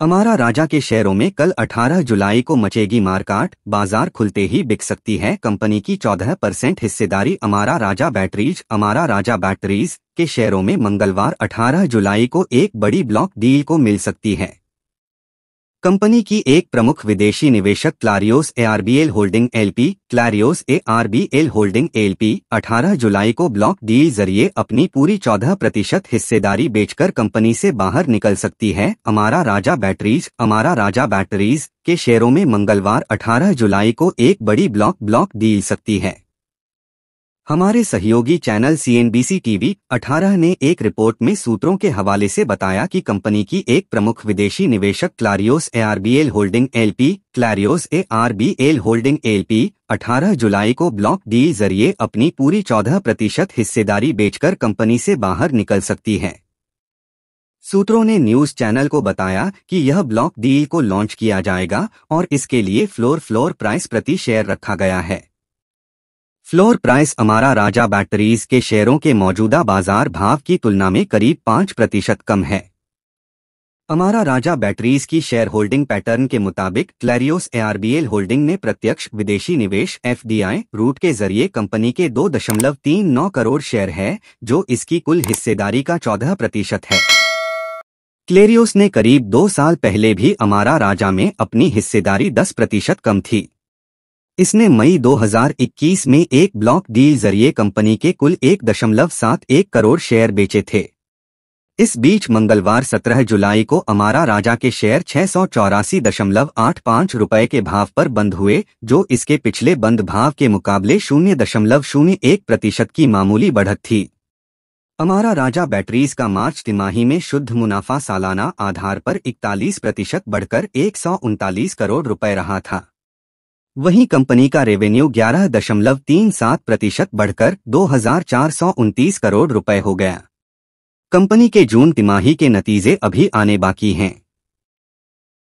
अमारा राजा के शेयरों में कल 18 जुलाई को मचेगी मारकाट। बाज़ार खुलते ही बिक सकती है। कंपनी की 14 परसेंट हिस्सेदारी अमारा राजा बैटरीज, अमारा राजा बैटरीज के शेयरों में मंगलवार 18 जुलाई को एक बड़ी ब्लॉक डील को मिल सकती है। कंपनी की एक प्रमुख विदेशी निवेशक Clarios ARBL holding LP, Clarios ARBL holding LP 18 जुलाई को ब्लॉक डील ज़रिए अपनी पूरी 14 प्रतिशत हिस्सेदारी बेचकर कंपनी से बाहर निकल सकती है। अमारा राजा बैटरीज, अमारा राजा बैटरीज के शेयरों में मंगलवार 18 जुलाई को एक बड़ी ब्लॉक ब्लॉक डील सकती है। हमारे सहयोगी चैनल सीएनबीसी टीवी 18 ने एक रिपोर्ट में सूत्रों के हवाले से बताया कि कंपनी की एक प्रमुख विदेशी निवेशक Clarios ARBL holding LP Clarios ARBL holding LP 18 जुलाई को ब्लॉक डील ज़रिए अपनी पूरी 14 प्रतिशत हिस्सेदारी बेचकर कंपनी से बाहर निकल सकती है। सूत्रों ने न्यूज़ चैनल को बताया कि यह ब्लॉक डील को लॉन्च किया जाएगा और इसके लिए फ्लोर फ्लोर प्राइस प्रति शेयर रखा गया है। फ्लोर प्राइस अमारा राजा बैटरीज के शेयरों के मौजूदा बाज़ार भाव की तुलना में करीब पाँच प्रतिशत कम है। अमारा राजा बैटरीज की शेयर होल्डिंग पैटर्न के मुताबिक क्लैरियोस एआरबीएल होल्डिंग ने प्रत्यक्ष विदेशी निवेश एफडीआई रूट के ज़रिए कंपनी के दो दशमलव तीन नौ करोड़ शेयर है, जो इसकी कुल हिस्सेदारी का चौदह प्रतिशत है। क्लेरियोस ने करीब दो साल पहले भी अमारा राजा में अपनी हिस्सेदारी दस प्रतिशत कम थी। इसने मई 2021 में एक ब्लॉक डील ज़रिए कंपनी के कुल एक दशमलव सात एक करोड़ शेयर बेचे थे। इस बीच मंगलवार 17 जुलाई को अमारा राजा के शेयर छह सौ चौरासी दशमलव आठ पाँच रुपये के भाव पर बंद हुए, जो इसके पिछले बंद भाव के मुकाबले शून्य दशमलव शून्य एक प्रतिशत की मामूली बढ़त थी। अमारा राजा बैटरीज का मार्च तिमाही में शुद्ध मुनाफा सालाना आधार पर इकतालीस प्रतिशत बढ़कर एक सौ उनतालीस करोड़ रुपए रहा था। वहीं कंपनी का रेवेन्यू ग्यारह दशमलव तीन सात प्रतिशत बढ़कर दो हज़ार चार सौ उनतीस करोड़ रुपए हो गया। कंपनी के जून तिमाही के नतीजे अभी आने बाकी हैं।